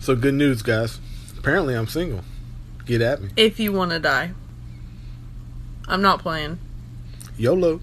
So good news, guys. Apparently, I'm single. Get at me. If you want to die. I'm not playing. YOLO.